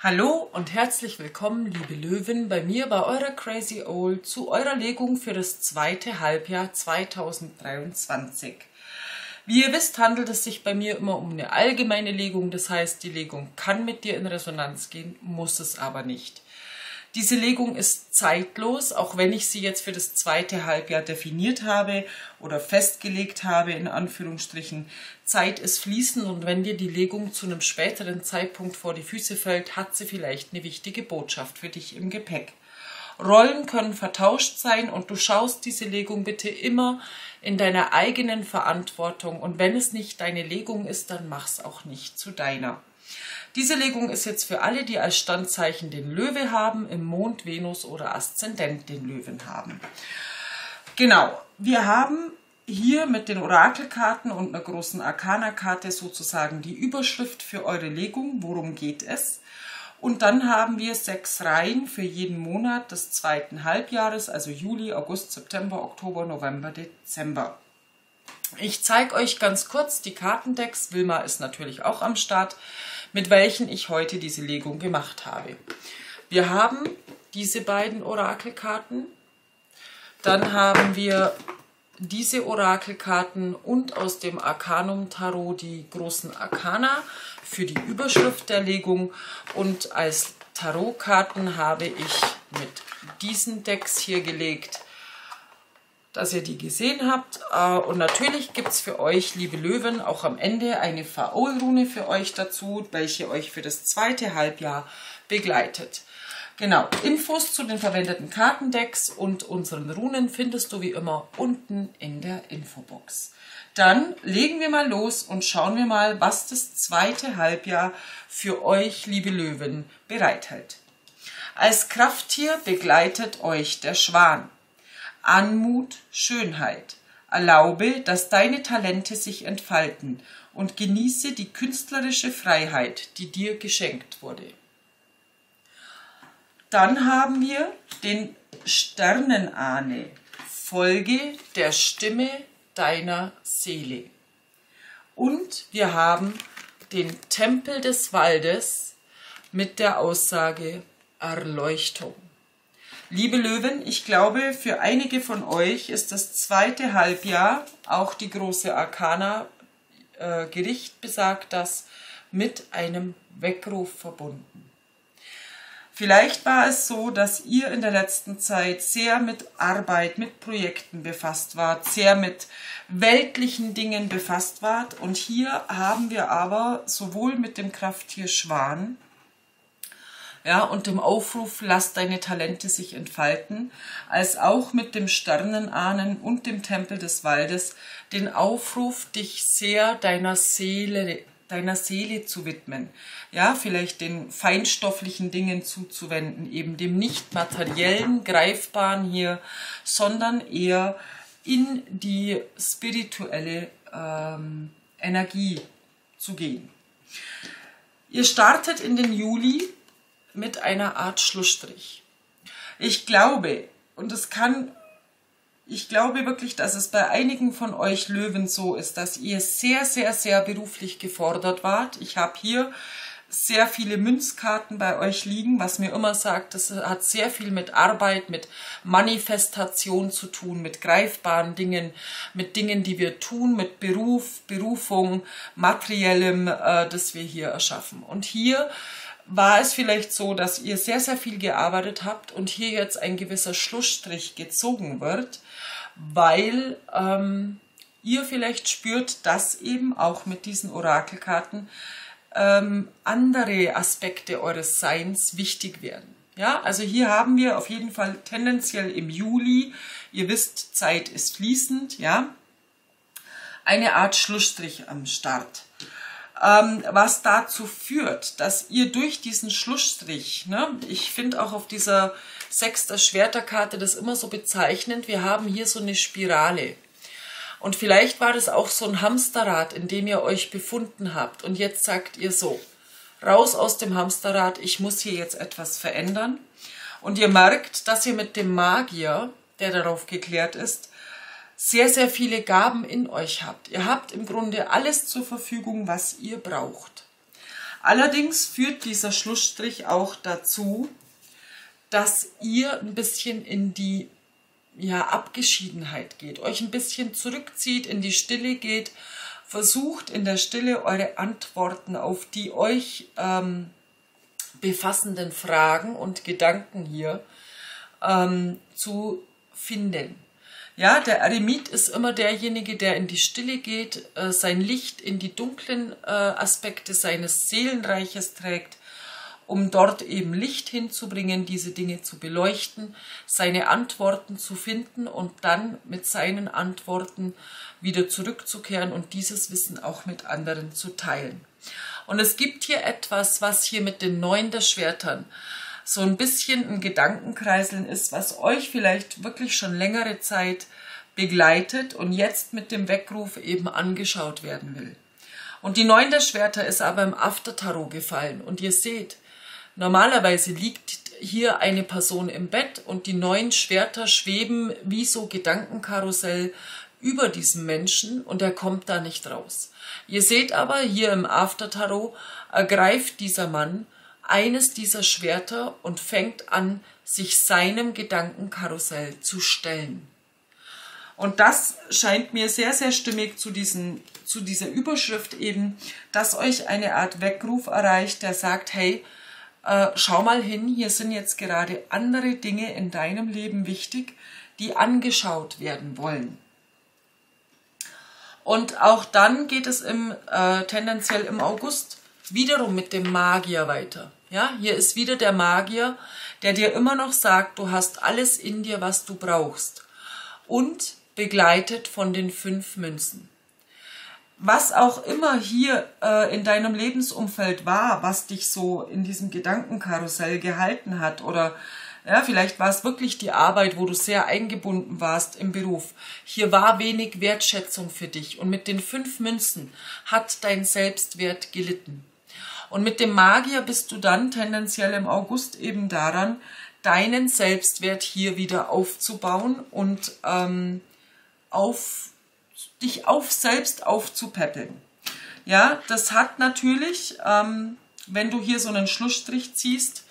Hallo und herzlich willkommen, liebe Löwen, bei mir bei eurer Crazy Old zu eurer Legung für das zweite Halbjahr 2023. Wie ihr wisst, handelt es sich bei mir immer um eine allgemeine Legung, das heißt, die Legung kann mit dir in Resonanz gehen, muss es aber nicht. Diese Legung ist zeitlos, auch wenn ich sie jetzt für das zweite Halbjahr definiert habe oder festgelegt habe, in Anführungsstrichen. Zeit ist fließend und wenn dir die Legung zu einem späteren Zeitpunkt vor die Füße fällt, hat sie vielleicht eine wichtige Botschaft für dich im Gepäck. Rollen können vertauscht sein und du schaust diese Legung bitte immer in deiner eigenen Verantwortung und wenn es nicht deine Legung ist, dann mach's auch nicht zu deiner. Diese Legung ist jetzt für alle, die als Standzeichen den Löwe haben, im Mond, Venus oder Aszendent den Löwen haben. Genau, wir haben hier mit den Orakelkarten und einer großen Arcana-Karte sozusagen die Überschrift für eure Legung, worum geht es. Und dann haben wir sechs Reihen für jeden Monat des zweiten Halbjahres, also Juli, August, September, Oktober, November, Dezember. Ich zeige euch ganz kurz die Kartendecks. Wilma ist natürlich auch am Start mit welchen ich heute diese Legung gemacht habe. Wir haben diese beiden Orakelkarten, dann haben wir diese Orakelkarten und aus dem Arcanum Tarot die großen Arcana für die Überschrift der Legung und als Tarotkarten habe ich mit diesen Decks hier gelegt dass ihr die gesehen habt. Äh, und natürlich gibt es für euch, liebe Löwen, auch am Ende eine Faol-Rune für euch dazu, welche euch für das zweite Halbjahr begleitet. Genau, Infos zu den verwendeten Kartendecks und unseren Runen findest du wie immer unten in der Infobox. Dann legen wir mal los und schauen wir mal, was das zweite Halbjahr für euch, liebe Löwen, bereithält. Als Krafttier begleitet euch der Schwan. Anmut, Schönheit. Erlaube, dass deine Talente sich entfalten und genieße die künstlerische Freiheit, die dir geschenkt wurde. Dann haben wir den Sternenahne. Folge der Stimme deiner Seele. Und wir haben den Tempel des Waldes mit der Aussage Erleuchtung. Liebe Löwen, ich glaube, für einige von euch ist das zweite Halbjahr, auch die große Arkana äh, Gericht besagt das, mit einem Weckruf verbunden. Vielleicht war es so, dass ihr in der letzten Zeit sehr mit Arbeit, mit Projekten befasst wart, sehr mit weltlichen Dingen befasst wart. Und hier haben wir aber sowohl mit dem Krafttier Schwan ja, und dem Aufruf, lass deine Talente sich entfalten, als auch mit dem Sternenahnen und dem Tempel des Waldes den Aufruf, dich sehr deiner Seele, deiner Seele zu widmen. Ja, vielleicht den feinstofflichen Dingen zuzuwenden, eben dem nicht materiellen, greifbaren hier, sondern eher in die spirituelle ähm, Energie zu gehen. Ihr startet in den Juli mit einer Art Schlussstrich. Ich glaube, und es kann, ich glaube wirklich, dass es bei einigen von euch Löwen so ist, dass ihr sehr, sehr, sehr beruflich gefordert wart. Ich habe hier sehr viele Münzkarten bei euch liegen, was mir immer sagt, das hat sehr viel mit Arbeit, mit Manifestation zu tun, mit greifbaren Dingen, mit Dingen, die wir tun, mit Beruf, Berufung, materiellem, äh, das wir hier erschaffen. Und hier war es vielleicht so, dass ihr sehr, sehr viel gearbeitet habt und hier jetzt ein gewisser Schlussstrich gezogen wird, weil ähm, ihr vielleicht spürt, dass eben auch mit diesen Orakelkarten ähm, andere Aspekte eures Seins wichtig werden. Ja, also hier haben wir auf jeden Fall tendenziell im Juli, ihr wisst, Zeit ist fließend, ja, eine Art Schlussstrich am Start ähm, was dazu führt, dass ihr durch diesen Schlussstrich, ne, ich finde auch auf dieser sechster Schwerterkarte das immer so bezeichnend, wir haben hier so eine Spirale. Und vielleicht war das auch so ein Hamsterrad, in dem ihr euch befunden habt. Und jetzt sagt ihr so, raus aus dem Hamsterrad, ich muss hier jetzt etwas verändern. Und ihr merkt, dass ihr mit dem Magier, der darauf geklärt ist, sehr, sehr viele Gaben in euch habt. Ihr habt im Grunde alles zur Verfügung, was ihr braucht. Allerdings führt dieser Schlussstrich auch dazu, dass ihr ein bisschen in die ja, Abgeschiedenheit geht, euch ein bisschen zurückzieht, in die Stille geht, versucht in der Stille eure Antworten auf die euch ähm, befassenden Fragen und Gedanken hier ähm, zu finden. Ja, der Eremit ist immer derjenige, der in die Stille geht, äh, sein Licht in die dunklen äh, Aspekte seines Seelenreiches trägt, um dort eben Licht hinzubringen, diese Dinge zu beleuchten, seine Antworten zu finden und dann mit seinen Antworten wieder zurückzukehren und dieses Wissen auch mit anderen zu teilen. Und es gibt hier etwas, was hier mit den Neun der Schwertern so ein bisschen ein Gedankenkreiseln ist, was euch vielleicht wirklich schon längere Zeit begleitet und jetzt mit dem Weckruf eben angeschaut werden will. Und die Neun der Schwerter ist aber im Aftertarot gefallen. Und ihr seht, normalerweise liegt hier eine Person im Bett und die neun Schwerter schweben wie so Gedankenkarussell über diesem Menschen und er kommt da nicht raus. Ihr seht aber hier im Aftertarot ergreift dieser Mann eines dieser Schwerter und fängt an, sich seinem Gedankenkarussell zu stellen. Und das scheint mir sehr, sehr stimmig zu, diesen, zu dieser Überschrift eben, dass euch eine Art Weckruf erreicht, der sagt, hey, äh, schau mal hin, hier sind jetzt gerade andere Dinge in deinem Leben wichtig, die angeschaut werden wollen. Und auch dann geht es im, äh, tendenziell im August wiederum mit dem Magier weiter. Ja, hier ist wieder der Magier, der dir immer noch sagt, du hast alles in dir, was du brauchst. Und begleitet von den fünf Münzen. Was auch immer hier äh, in deinem Lebensumfeld war, was dich so in diesem Gedankenkarussell gehalten hat oder ja, vielleicht war es wirklich die Arbeit, wo du sehr eingebunden warst im Beruf. Hier war wenig Wertschätzung für dich und mit den fünf Münzen hat dein Selbstwert gelitten. Und mit dem Magier bist du dann tendenziell im August eben daran, deinen Selbstwert hier wieder aufzubauen und ähm, auf dich auf selbst aufzupäppeln. Ja, das hat natürlich, ähm, wenn du hier so einen Schlussstrich ziehst,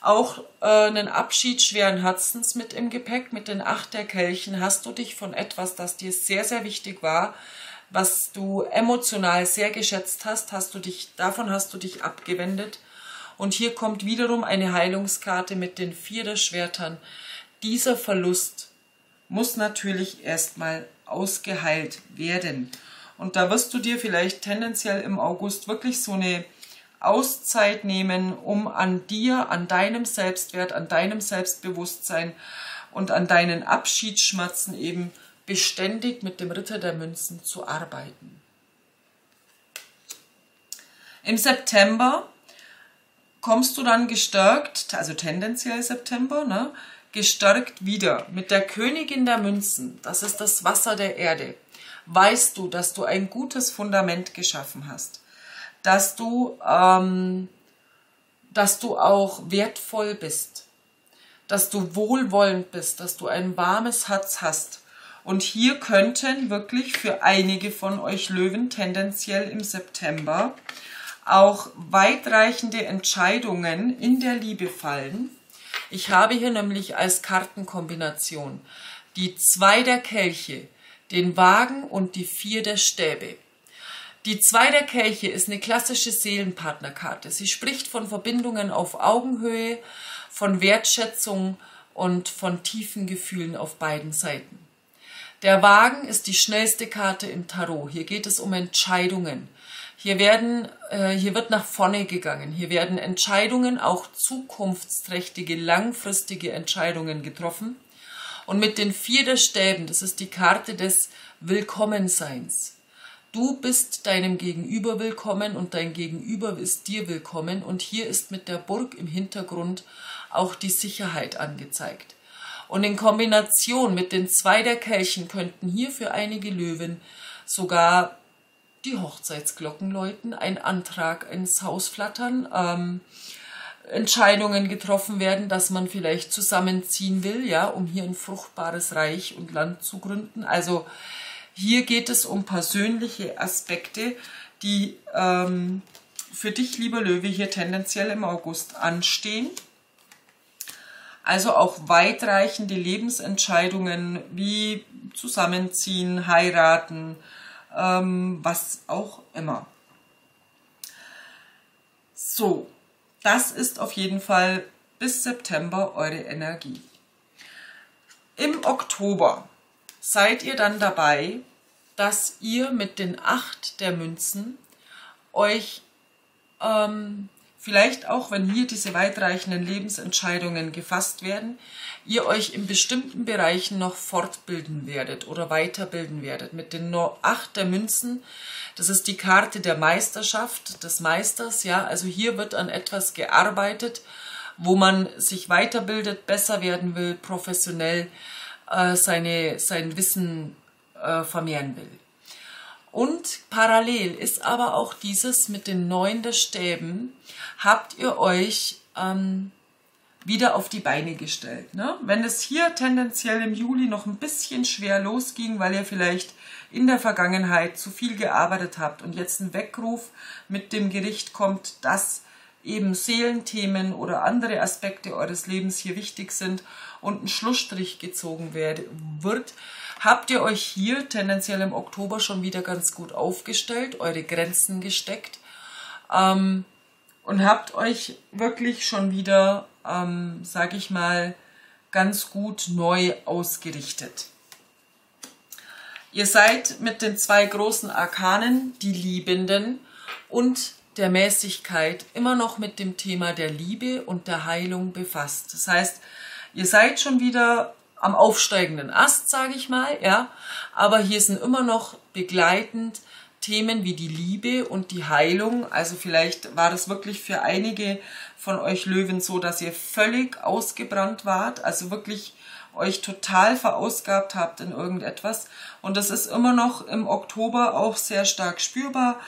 auch äh, einen Abschied schweren Herzens mit im Gepäck. Mit den acht der Kelchen hast du dich von etwas, das dir sehr, sehr wichtig war, was du emotional sehr geschätzt hast, hast du dich, davon hast du dich abgewendet. Und hier kommt wiederum eine Heilungskarte mit den vier der Schwertern. Dieser Verlust muss natürlich erstmal ausgeheilt werden. Und da wirst du dir vielleicht tendenziell im August wirklich so eine Auszeit nehmen, um an dir, an deinem Selbstwert, an deinem Selbstbewusstsein und an deinen Abschiedsschmerzen eben beständig mit dem Ritter der Münzen zu arbeiten. Im September kommst du dann gestärkt, also tendenziell September, ne, gestärkt wieder mit der Königin der Münzen. Das ist das Wasser der Erde. Weißt du, dass du ein gutes Fundament geschaffen hast, dass du, ähm, dass du auch wertvoll bist, dass du wohlwollend bist, dass du ein warmes Herz hast, und hier könnten wirklich für einige von euch Löwen tendenziell im September auch weitreichende Entscheidungen in der Liebe fallen. Ich habe hier nämlich als Kartenkombination die zwei der Kelche, den Wagen und die vier der Stäbe. Die zwei der Kelche ist eine klassische Seelenpartnerkarte. Sie spricht von Verbindungen auf Augenhöhe, von Wertschätzung und von tiefen Gefühlen auf beiden Seiten. Der Wagen ist die schnellste Karte im Tarot. Hier geht es um Entscheidungen. Hier werden, äh, hier wird nach vorne gegangen. Hier werden Entscheidungen, auch zukunftsträchtige, langfristige Entscheidungen getroffen. Und mit den vier der Stäben, das ist die Karte des Willkommenseins. Du bist deinem Gegenüber willkommen und dein Gegenüber ist dir willkommen. Und hier ist mit der Burg im Hintergrund auch die Sicherheit angezeigt. Und in Kombination mit den zwei der Kelchen könnten hier für einige Löwen sogar die Hochzeitsglocken läuten, ein Antrag ins Haus flattern, ähm, Entscheidungen getroffen werden, dass man vielleicht zusammenziehen will, ja, um hier ein fruchtbares Reich und Land zu gründen. Also hier geht es um persönliche Aspekte, die ähm, für dich, lieber Löwe, hier tendenziell im August anstehen. Also auch weitreichende Lebensentscheidungen wie zusammenziehen, heiraten, ähm, was auch immer. So, das ist auf jeden Fall bis September eure Energie. Im Oktober seid ihr dann dabei, dass ihr mit den acht der Münzen euch ähm, vielleicht auch, wenn hier diese weitreichenden Lebensentscheidungen gefasst werden, ihr euch in bestimmten Bereichen noch fortbilden werdet oder weiterbilden werdet. Mit den acht der Münzen, das ist die Karte der Meisterschaft, des Meisters, ja, also hier wird an etwas gearbeitet, wo man sich weiterbildet, besser werden will, professionell äh, seine, sein Wissen äh, vermehren will. Und parallel ist aber auch dieses mit den neun der Stäben, habt ihr euch ähm, wieder auf die Beine gestellt. Ne? Wenn es hier tendenziell im Juli noch ein bisschen schwer losging, weil ihr vielleicht in der Vergangenheit zu viel gearbeitet habt und jetzt ein Weckruf mit dem Gericht kommt, dass eben Seelenthemen oder andere Aspekte eures Lebens hier wichtig sind und ein Schlussstrich gezogen wird, habt ihr euch hier tendenziell im Oktober schon wieder ganz gut aufgestellt, eure Grenzen gesteckt ähm, und habt euch wirklich schon wieder, ähm, sage ich mal, ganz gut neu ausgerichtet. Ihr seid mit den zwei großen Arkanen, die Liebenden und der Mäßigkeit, immer noch mit dem Thema der Liebe und der Heilung befasst. Das heißt, ihr seid schon wieder am aufsteigenden Ast, sage ich mal, ja. Aber hier sind immer noch begleitend Themen wie die Liebe und die Heilung. Also vielleicht war das wirklich für einige von euch Löwen so, dass ihr völlig ausgebrannt wart, also wirklich euch total verausgabt habt in irgendetwas. Und das ist immer noch im Oktober auch sehr stark spürbar,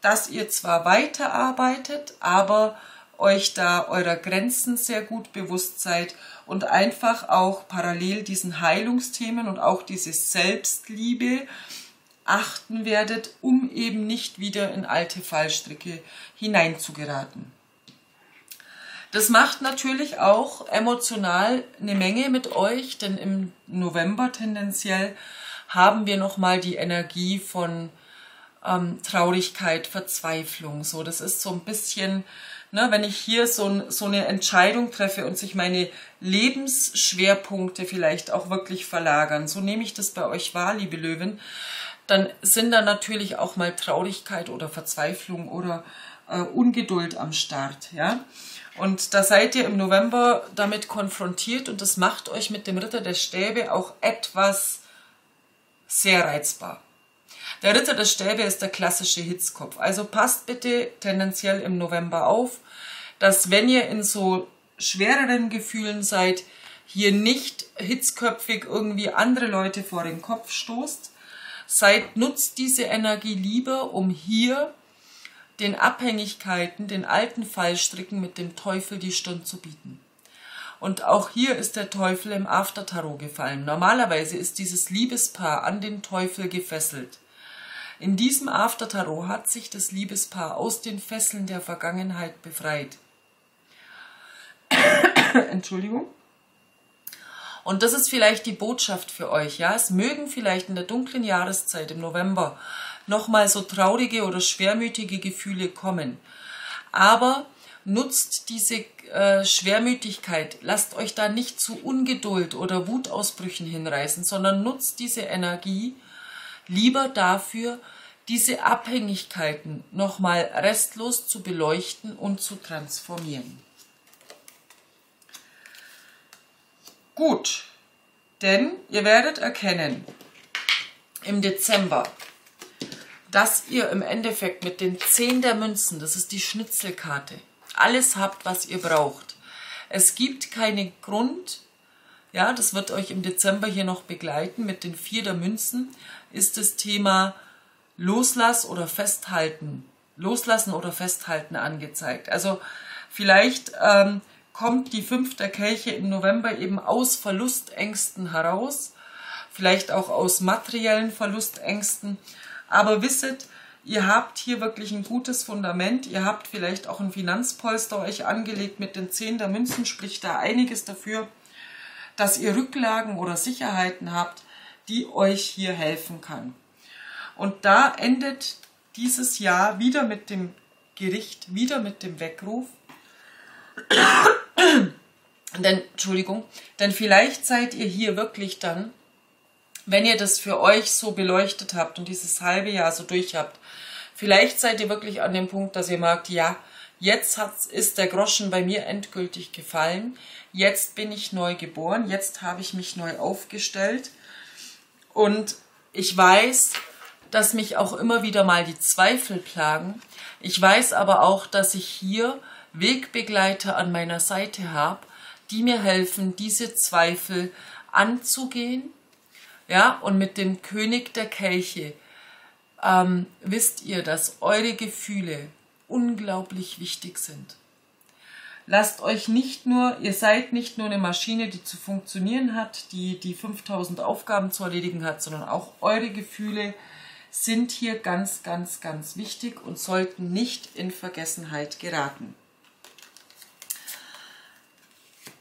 dass ihr zwar weiterarbeitet, aber euch da eurer Grenzen sehr gut bewusst seid und einfach auch parallel diesen Heilungsthemen und auch diese Selbstliebe achten werdet, um eben nicht wieder in alte Fallstricke hineinzugeraten. Das macht natürlich auch emotional eine Menge mit euch, denn im November tendenziell haben wir nochmal die Energie von ähm, Traurigkeit, Verzweiflung. So, das ist so ein bisschen Ne, wenn ich hier so, so eine Entscheidung treffe und sich meine Lebensschwerpunkte vielleicht auch wirklich verlagern, so nehme ich das bei euch wahr, liebe Löwen, dann sind da natürlich auch mal Traurigkeit oder Verzweiflung oder äh, Ungeduld am Start. Ja? Und da seid ihr im November damit konfrontiert und das macht euch mit dem Ritter der Stäbe auch etwas sehr reizbar. Der Ritter der Stäbe ist der klassische Hitzkopf. Also passt bitte tendenziell im November auf, dass wenn ihr in so schwereren Gefühlen seid, hier nicht hitzköpfig irgendwie andere Leute vor den Kopf stoßt. Seid, nutzt diese Energie lieber, um hier den Abhängigkeiten, den alten Fallstricken mit dem Teufel die Stirn zu bieten. Und auch hier ist der Teufel im Aftertarot gefallen. Normalerweise ist dieses Liebespaar an den Teufel gefesselt. In diesem Aftertarot hat sich das Liebespaar aus den Fesseln der Vergangenheit befreit. Entschuldigung. Und das ist vielleicht die Botschaft für euch. Ja, es mögen vielleicht in der dunklen Jahreszeit im November nochmal so traurige oder schwermütige Gefühle kommen. Aber nutzt diese äh, Schwermütigkeit, lasst euch da nicht zu Ungeduld oder Wutausbrüchen hinreißen, sondern nutzt diese Energie, lieber dafür, diese Abhängigkeiten nochmal restlos zu beleuchten und zu transformieren. Gut, denn ihr werdet erkennen im Dezember, dass ihr im Endeffekt mit den 10 der Münzen, das ist die Schnitzelkarte, alles habt, was ihr braucht. Es gibt keinen Grund, ja, das wird euch im Dezember hier noch begleiten mit den 4 der Münzen, ist das Thema Loslass oder Festhalten, Loslassen oder Festhalten angezeigt. Also vielleicht ähm, kommt die fünfte Kelche im November eben aus Verlustängsten heraus, vielleicht auch aus materiellen Verlustängsten. Aber wisset, ihr habt hier wirklich ein gutes Fundament. Ihr habt vielleicht auch ein Finanzpolster euch angelegt mit den 10 der Münzen, spricht da einiges dafür, dass ihr Rücklagen oder Sicherheiten habt, die euch hier helfen kann. Und da endet dieses Jahr wieder mit dem Gericht, wieder mit dem Weckruf. denn, Entschuldigung, denn vielleicht seid ihr hier wirklich dann, wenn ihr das für euch so beleuchtet habt und dieses halbe Jahr so durch habt, vielleicht seid ihr wirklich an dem Punkt, dass ihr merkt, ja, jetzt hat, ist der Groschen bei mir endgültig gefallen, jetzt bin ich neu geboren, jetzt habe ich mich neu aufgestellt und ich weiß, dass mich auch immer wieder mal die Zweifel plagen. Ich weiß aber auch, dass ich hier Wegbegleiter an meiner Seite habe, die mir helfen, diese Zweifel anzugehen. Ja, und mit dem König der Kelche ähm, wisst ihr, dass eure Gefühle unglaublich wichtig sind. Lasst euch nicht nur, ihr seid nicht nur eine Maschine, die zu funktionieren hat, die die 5000 Aufgaben zu erledigen hat, sondern auch eure Gefühle sind hier ganz, ganz, ganz wichtig und sollten nicht in Vergessenheit geraten.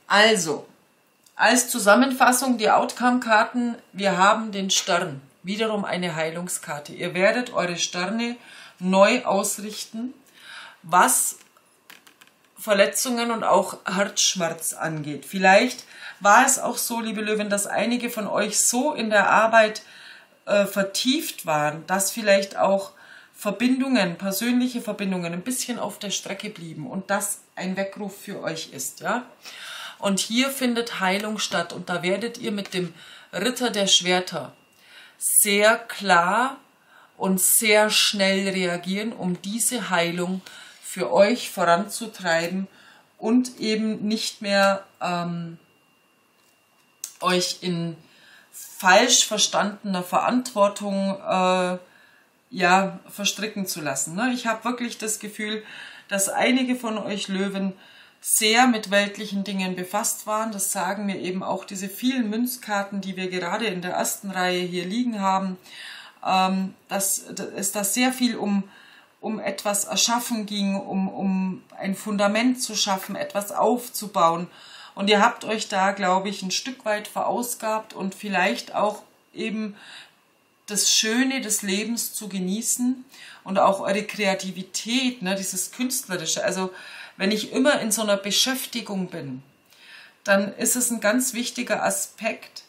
Also, als Zusammenfassung die Outcome-Karten, wir haben den Stern, wiederum eine Heilungskarte. Ihr werdet eure Sterne neu ausrichten, was Verletzungen und auch Herzschmerz angeht. Vielleicht war es auch so, liebe Löwen, dass einige von euch so in der Arbeit äh, vertieft waren, dass vielleicht auch Verbindungen, persönliche Verbindungen ein bisschen auf der Strecke blieben und das ein Weckruf für euch ist, ja. Und hier findet Heilung statt und da werdet ihr mit dem Ritter der Schwerter sehr klar und sehr schnell reagieren, um diese Heilung für euch voranzutreiben und eben nicht mehr ähm, euch in falsch verstandener Verantwortung äh, ja verstricken zu lassen. Ne? Ich habe wirklich das Gefühl, dass einige von euch Löwen sehr mit weltlichen Dingen befasst waren. Das sagen mir eben auch diese vielen Münzkarten, die wir gerade in der ersten Reihe hier liegen haben, ähm, dass es da sehr viel um, um etwas erschaffen ging, um, um ein Fundament zu schaffen, etwas aufzubauen. Und ihr habt euch da, glaube ich, ein Stück weit verausgabt und vielleicht auch eben das Schöne des Lebens zu genießen und auch eure Kreativität, ne, dieses Künstlerische. Also wenn ich immer in so einer Beschäftigung bin, dann ist es ein ganz wichtiger Aspekt,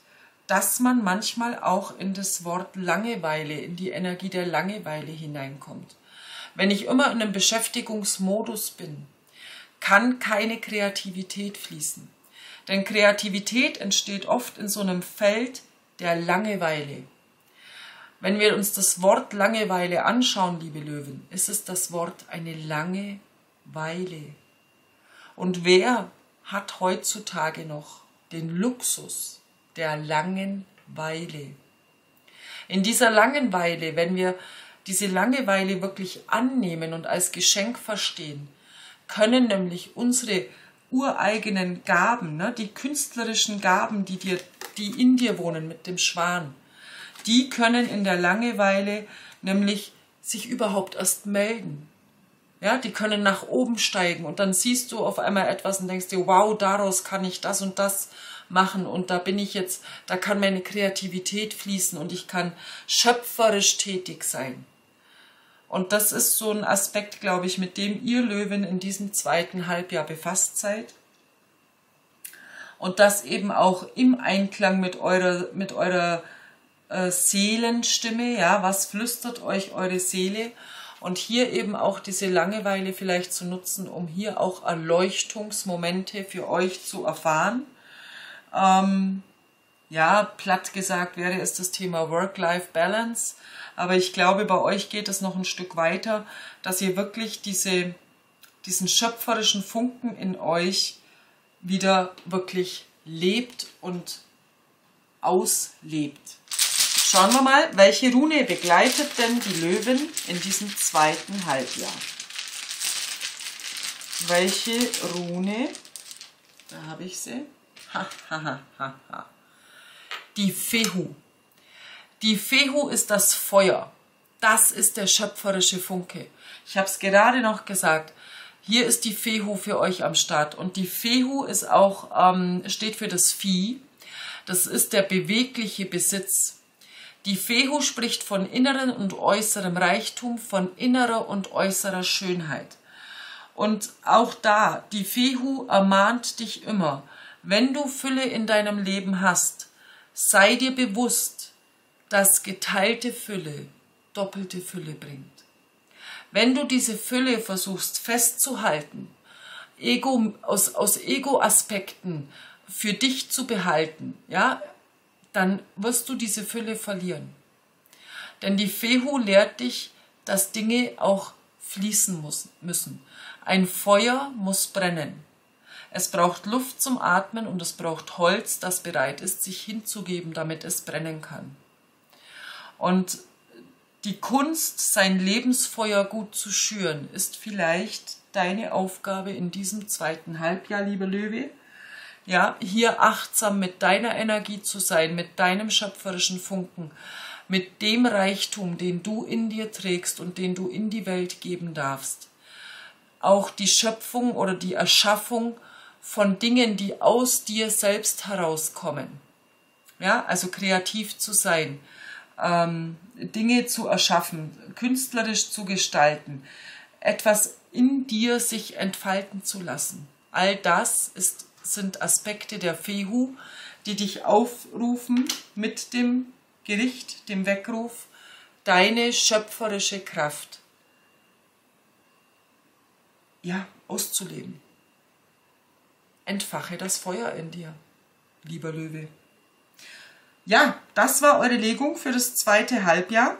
dass man manchmal auch in das Wort Langeweile, in die Energie der Langeweile hineinkommt. Wenn ich immer in einem Beschäftigungsmodus bin, kann keine Kreativität fließen. Denn Kreativität entsteht oft in so einem Feld der Langeweile. Wenn wir uns das Wort Langeweile anschauen, liebe Löwen, ist es das Wort eine lange Weile. Und wer hat heutzutage noch den Luxus der langen Weile? In dieser Langeweile, wenn wir diese Langeweile wirklich annehmen und als Geschenk verstehen, können nämlich unsere ureigenen Gaben, ne, die künstlerischen Gaben, die, dir, die in dir wohnen mit dem Schwan, die können in der Langeweile nämlich sich überhaupt erst melden. Ja, die können nach oben steigen und dann siehst du auf einmal etwas und denkst dir, wow, daraus kann ich das und das machen und da bin ich jetzt, da kann meine Kreativität fließen und ich kann schöpferisch tätig sein. Und das ist so ein Aspekt, glaube ich, mit dem ihr Löwen in diesem zweiten Halbjahr befasst seid. Und das eben auch im Einklang mit eurer, mit eurer äh, Seelenstimme, ja, was flüstert euch eure Seele? Und hier eben auch diese Langeweile vielleicht zu nutzen, um hier auch Erleuchtungsmomente für euch zu erfahren. Ähm, ja, platt gesagt wäre es das Thema Work-Life-Balance aber ich glaube, bei euch geht es noch ein Stück weiter, dass ihr wirklich diese, diesen schöpferischen Funken in euch wieder wirklich lebt und auslebt. Schauen wir mal, welche Rune begleitet denn die Löwen in diesem zweiten Halbjahr? Welche Rune, da habe ich sie, ha, ha, ha, ha, ha. die Fehu. Die Fehu ist das Feuer. Das ist der schöpferische Funke. Ich habe es gerade noch gesagt. Hier ist die Fehu für euch am Start. Und die Fehu ist auch, ähm, steht für das Vieh. Das ist der bewegliche Besitz. Die Fehu spricht von innerem und äußerem Reichtum, von innerer und äußerer Schönheit. Und auch da, die Fehu ermahnt dich immer, wenn du Fülle in deinem Leben hast, sei dir bewusst, dass geteilte Fülle doppelte Fülle bringt. Wenn du diese Fülle versuchst festzuhalten, Ego, aus, aus Ego-Aspekten für dich zu behalten, ja, dann wirst du diese Fülle verlieren. Denn die Fehu lehrt dich, dass Dinge auch fließen muss, müssen. Ein Feuer muss brennen. Es braucht Luft zum Atmen und es braucht Holz, das bereit ist, sich hinzugeben, damit es brennen kann. Und die Kunst, sein Lebensfeuer gut zu schüren, ist vielleicht deine Aufgabe in diesem zweiten Halbjahr, liebe Löwe. Ja, hier achtsam mit deiner Energie zu sein, mit deinem schöpferischen Funken, mit dem Reichtum, den du in dir trägst und den du in die Welt geben darfst. Auch die Schöpfung oder die Erschaffung von Dingen, die aus dir selbst herauskommen. Ja, also kreativ zu sein, ähm, Dinge zu erschaffen, künstlerisch zu gestalten, etwas in dir sich entfalten zu lassen. All das ist, sind Aspekte der Fehu, die dich aufrufen mit dem Gericht, dem Weckruf, deine schöpferische Kraft ja, auszuleben. Entfache das Feuer in dir, lieber Löwe. Ja, das war eure Legung für das zweite Halbjahr.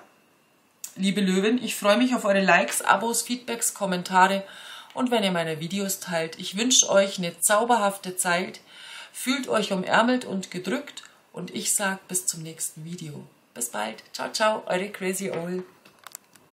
Liebe Löwen, ich freue mich auf eure Likes, Abos, Feedbacks, Kommentare und wenn ihr meine Videos teilt. Ich wünsche euch eine zauberhafte Zeit. Fühlt euch umärmelt und gedrückt und ich sage bis zum nächsten Video. Bis bald. Ciao, ciao, eure Crazy Owl.